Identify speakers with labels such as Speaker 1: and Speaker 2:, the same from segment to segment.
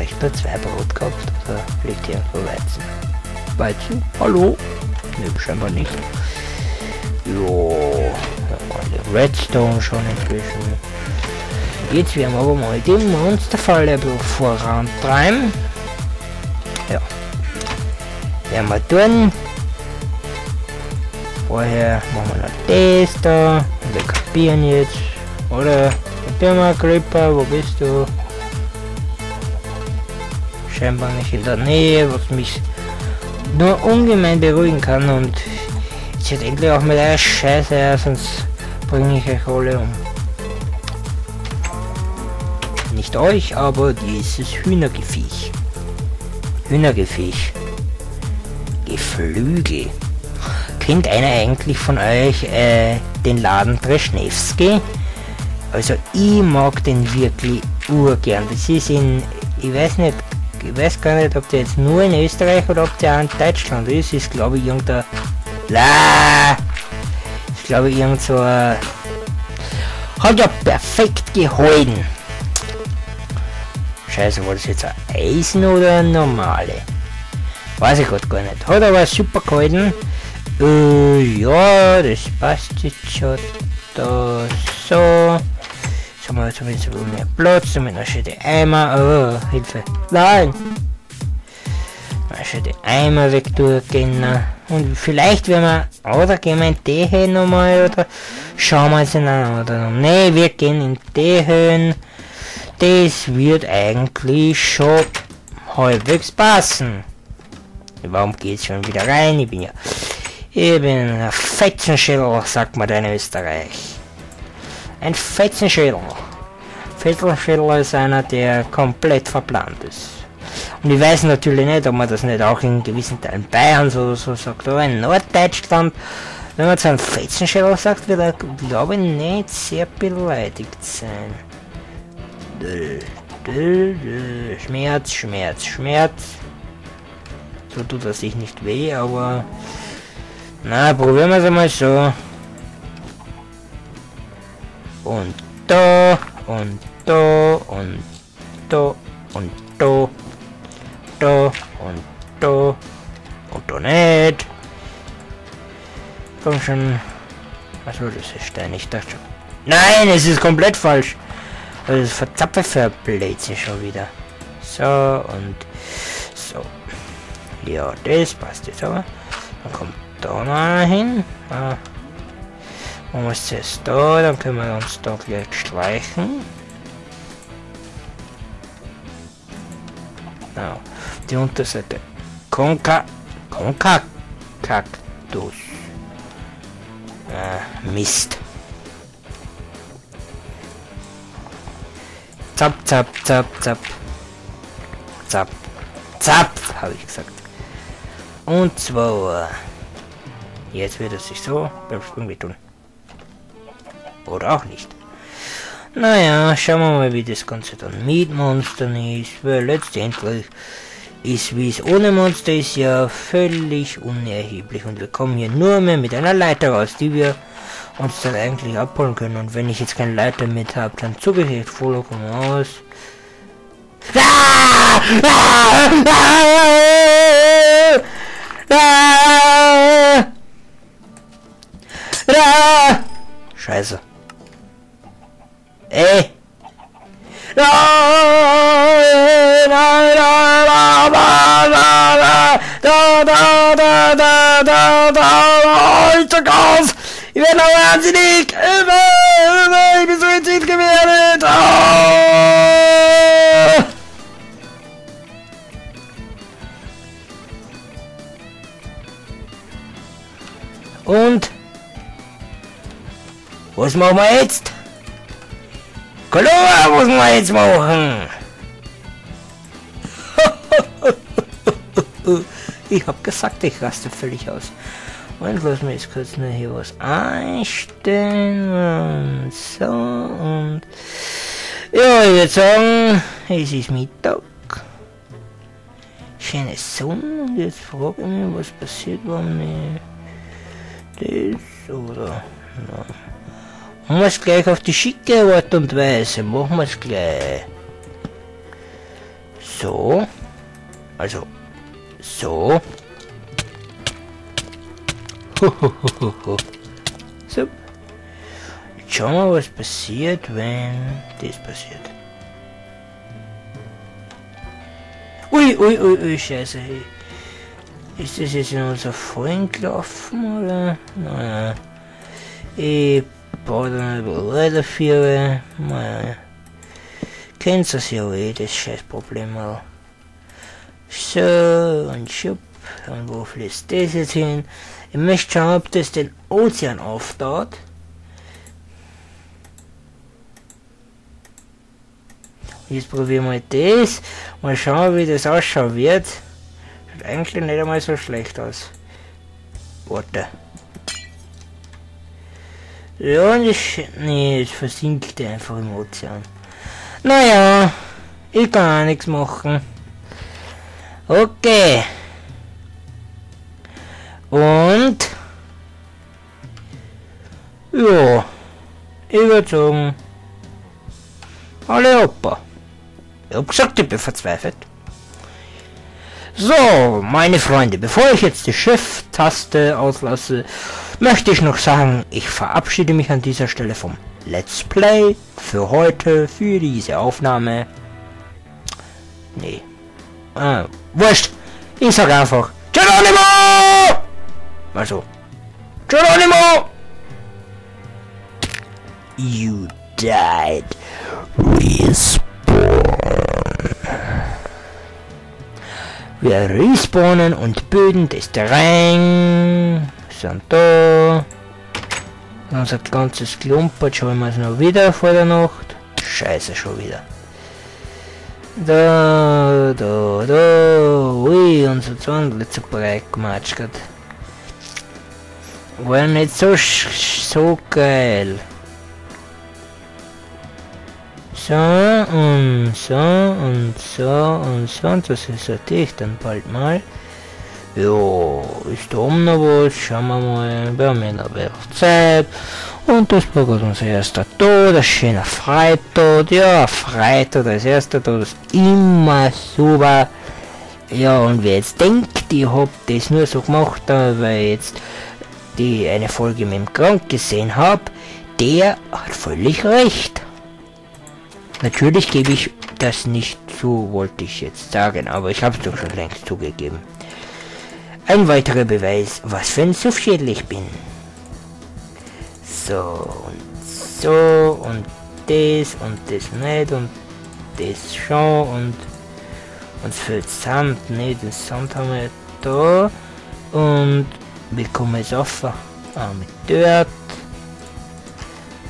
Speaker 1: echt nur zwei Brot gehabt? Oder liegt hier irgendwo Weizen? Weizen? Hallo? Ne, scheinbar nicht. Jo, Redstone schon inzwischen. Jetzt werden wir aber mal die Monsterfalle vorantreiben. Ja. Werden wir tun. Vorher machen wir noch das da. Und wir kapieren jetzt. Oder? Firma Creeper, wo bist du? Scheinbar nicht in der Nähe, was mich nur ungemein beruhigen kann und jetzt hört endlich auch mit der Scheiße, sonst bringe ich euch alle um. Nicht euch, aber dieses Hühnergefiech. Hühnergefiech. Geflügel. Kennt einer eigentlich von euch äh, den Laden Dreschnewski? Also ich mag den wirklich urgern. Das ist in, ich weiß nicht, ich weiß gar nicht, ob der jetzt nur in Österreich oder ob der auch in Deutschland ist. Ist glaube ich irgendein, la, ist glaube ich irgend so ein, hat ja perfekt gehalten. Scheiße, war das jetzt ein Eisen oder ein normale? Weiß ich gerade gar nicht. Hat aber super gehalten. Äh, ja, das passt jetzt schon. Da, so. Wir zumindest mehr Platz, zumindest schon die Eimer. Oh, Hilfe. Nein! Mal schon die Eimer weg durchgehen. Und vielleicht werden wir, oder gehen wir in die Höhe nochmal, oder schauen wir uns in an, oder ne, wir gehen in die Höhen. Das wird eigentlich schon halbwegs passen. Warum geht's schon wieder rein? Ich bin ja, ich bin ein Fetzenschädel, sagt man in Österreich. Ein Fetzenschädel. Fetzenschädel ist einer, der komplett verplant ist. Und ich weiß natürlich nicht, ob man das nicht auch in gewissen Teilen Bayerns oder so sagt, aber in Norddeutschland, wenn man zu einem Fetzenschädel sagt, wird er, glaube ich, nicht sehr beleidigt sein. Schmerz, Schmerz, Schmerz. So tut er sich nicht weh, aber... Na, probieren wir es einmal so. Und da, und da, und da, und da, da, und da, und da nicht. Komm schon. Achso, das ist Stein, ich dachte schon. Nein, es ist komplett falsch. Also das verzapfe für Blödsinn schon wieder. So und so. Ja, das passt jetzt aber. Dann kommt da noch hin. Ah. Machen wir es zuerst da, dann können wir uns da gleich streichen. Genau. Die Unterseite. Konka. Konka. Kaktus. Ah, Mist. Zap, zap, zap, zap. Zap. Zap, habe ich gesagt. Und zwar. Jetzt wird es sich so beim Sprung tun. Oder auch nicht. Naja, schauen wir mal, wie das Ganze dann mit Monstern ist, weil letztendlich ist, wie es ohne Monster ist, ja völlig unerheblich und wir kommen hier nur mehr mit einer Leiter raus, die wir uns dann eigentlich abholen können. Und wenn ich jetzt keine Leiter mit habe, dann zucke ich echt vollkommen aus. Ah! Ah! Ah! Scheiße. Ey! Da, da, da, Gas! Ich werde wahnsinnig! Hilfe! Hilfe! Ich bin Suizid gefährdet! Ah! Und? Was machen wir jetzt? Klar, was wir jetzt machen? ich hab gesagt, ich raste völlig aus. Und lass mir jetzt kurz nur hier was einstellen und so und ja, ich würde sagen, es ist Mittag. Schöne Sonne und jetzt frage ich mich, was passiert, wenn ich das oder na. Machen wir es gleich auf die schicke Art und Weise, machen wir es gleich. So. Also, so. so. Jetzt schauen wir, was passiert, wenn das passiert. Ui, ui, ui, ui, scheiße. Ist das jetzt in unser Freund gelaufen, oder? Naja. Ich dann ein bisschen weiterführen. Naja. Kennst das ja eh, das scheiß Problem mal. So, und schupp. Und wo fließt das jetzt hin? Ich möchte schauen, ob das den Ozean auftaut. Jetzt probieren wir das. Mal schauen, wie das ausschauen wird. Sieht eigentlich nicht einmal so schlecht aus. Warte. Ja, und ich. Nee, es versinkt einfach im Ozean. Naja, ich kann auch nichts machen. Okay. Und. Ja. Ich würde sagen. Alle Opa. Ich hab gesagt, ich bin verzweifelt. So, meine Freunde, bevor ich jetzt die Shift-Taste auslasse, möchte ich noch sagen, ich verabschiede mich an dieser Stelle vom Let's Play für heute, für diese Aufnahme. Nee. Ah, wurscht. Ich sag einfach Geronimo! Also, Geronimo! You died. Respawn. Wir respawnen und Böden des Terrain sind da. Unser ganzes Klumpert schauen wir es noch wieder vor der Nacht. Scheiße, schon wieder. Da, da, da. Ui, unser Zahn so breit gematscht. War nicht so, so geil. So und so und so und so und das ist ich dann bald mal. Jo, ist da oben? Schauen wir mal. Wir haben ja noch Zeit. Und das gerade unser erster Tod, ein schöner Freitod. Ja, Freitod als erster Tod ist immer super. Ja, und wer jetzt denkt, ich hab das nur so gemacht, weil ich jetzt die eine Folge mit dem Krank gesehen habe, der hat völlig recht. Natürlich gebe ich das nicht zu, wollte ich jetzt sagen, aber ich habe es doch schon längst zugegeben. Ein weiterer Beweis, was für ein Suffschädel ich bin. So und so und das und das nicht und das schon und uns fehlt Sand, ne, den Sand haben wir da und wir kommen jetzt auf, ah, mit Dirt,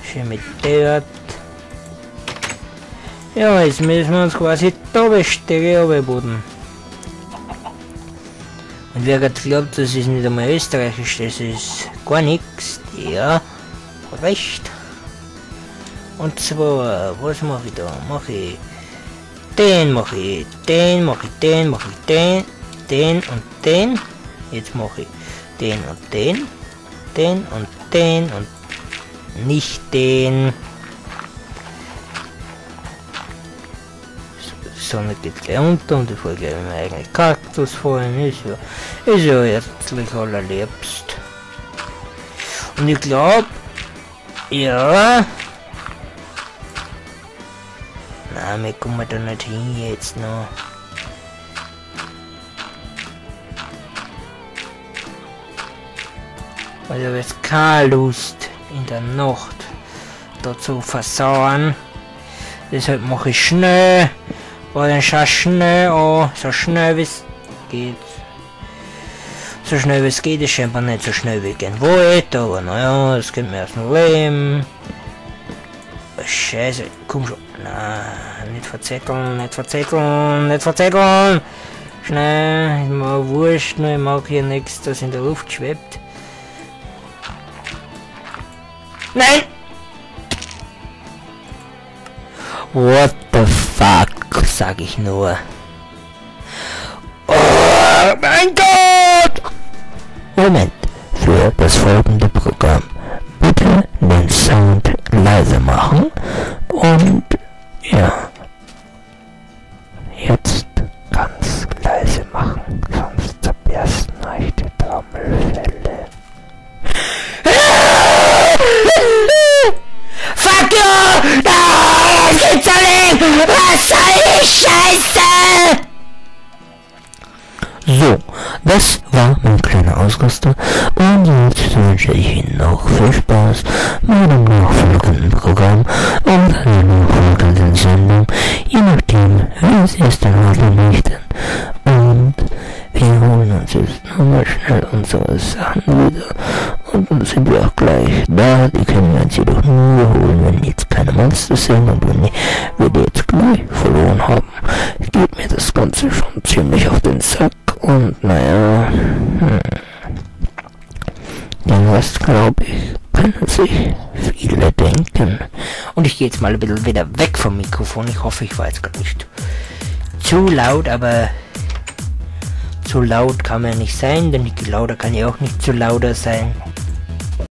Speaker 1: schön mit Dirt, ja, jetzt müssen wir uns quasi da bestellen, Boden. Und wer gerade glaubt, das ist nicht einmal österreichisch, das ist gar nichts, ja, recht. Und zwar, was mache ich da? Mache ich den, mache ich den, mache ich den, mache ich den, den und den. Jetzt mache ich den und den, den und den und nicht den. Sonne geht gleich unter und ich in meinen eigenen Kaktus fallen. Ist ja, ist ja herzlich allerliebst. Und ich glaube, ja. Na, wir kommen da nicht hin jetzt noch. Weil du hast keine Lust in der Nacht dazu versauen. Deshalb mache ich schnell dann schon schnell an, so schnell wie es geht. So schnell wie es geht, ist scheinbar nicht so schnell wie gehen wollte, aber naja, das geht mir aus dem Leben. Scheiße, komm schon. Nein, nicht verzetteln, nicht verzetteln, nicht verzetteln. Schnell, ist mir wurscht, nur ich mag hier nichts, das in der Luft schwebt. Nein! What? sage ich nur. Oh mein Gott! Moment für das folgende Programm. Bitte den Sound leise machen und ja. Jetzt
Speaker 2: ganz leise machen, sonst zerbersten euch die Trommelfälle. Schnell unsere Sachen wieder und sind wir auch gleich da. Die können wir uns jedoch nur holen, wenn jetzt keine Monster sind und wenn wir die jetzt gleich verloren haben, geht mir das Ganze schon ziemlich auf den Sack und naja, hm. den Rest glaube ich können sich viele denken.
Speaker 1: Und ich gehe jetzt mal ein bisschen wieder weg vom Mikrofon. Ich hoffe, ich war jetzt gerade nicht zu laut, aber zu laut kann man nicht sein, denn die Lauter kann ja auch nicht zu lauter sein.